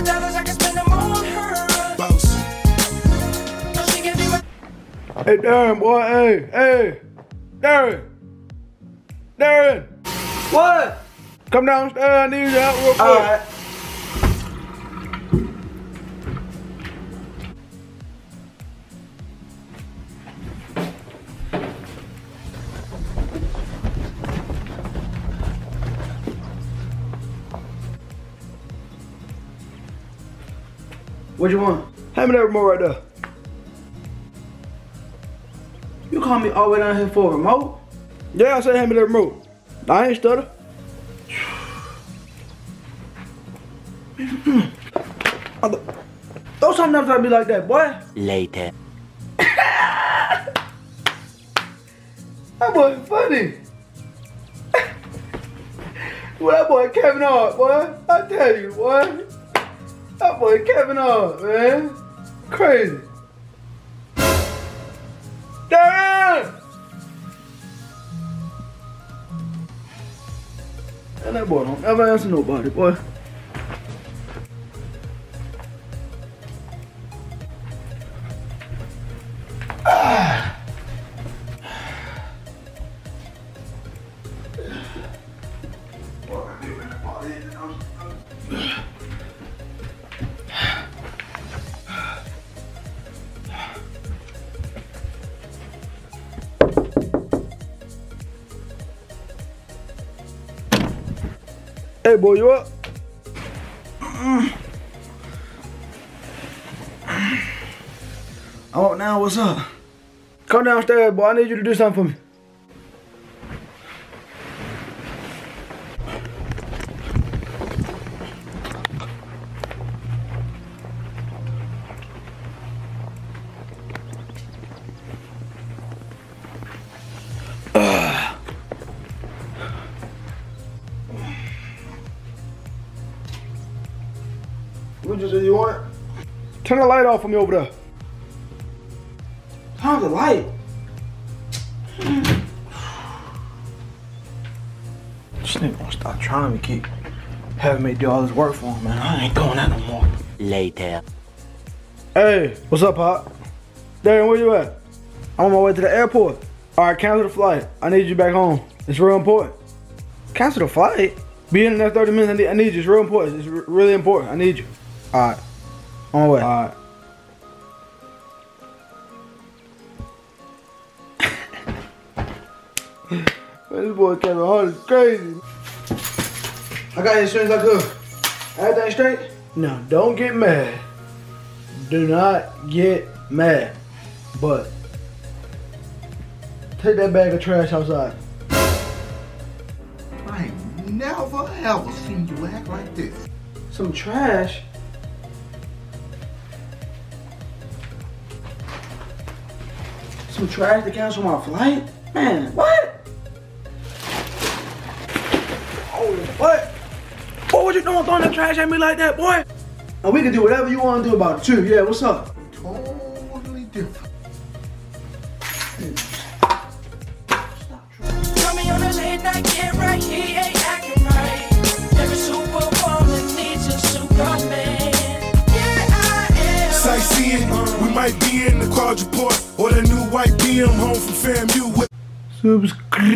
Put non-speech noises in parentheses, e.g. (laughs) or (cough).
of dollars, I can spend them on her. Boss. No, she can be my. Hey, Darren, boy, hey, hey, Darren, Darren, What? come downstairs. I need you out real quick. Alright. What you want? Hand me that remote right there. You call me all the way down here for a remote? Yeah, I said hand me that remote. I ain't stutter. Don't sometimes I be like that, boy. Later. That boy funny. (laughs) well, that boy Kevin Hart, boy. I tell you, boy. That boy Kevin Hart, man. Crazy. Darren! And that boy don't ever answer nobody, boy. Hey, boy, you up? Oh, now what's up? Come downstairs, boy. I need you to do something for me. What you say you want? Turn the light off for me over there. Turn the light. This nigga gonna stop trying to keep having me do all this work for him, man. I ain't doing that no more. Later. Hey, what's up, Pop? Darren, where you at? I'm on my way to the airport. All right, cancel the flight. I need you back home. It's real important. Cancel the flight? Be in the next 30 minutes. I need, I need you. It's real important. It's re- really important. I need you. All right. On my way. All right. Man, this boy Kevin Hart is crazy. I got here as soon as I could. Everything straight? Now, don't get mad. Do not get mad. But take that bag of trash outside. I ain't never ever seen you act like this. Some trash? Some trash to cancel my flight? Man, what? Oh, what? What was you doing throwing that trash at me like that, boy? And we can do whatever you want to do about it too. Yeah, what's up? Totally different. Call me on a late night, get right, he ain't acting right. Every superwoman needs a superman. Yeah, I am. Sightseeing, we might be in the quadruport white home from FAMU Subscribe.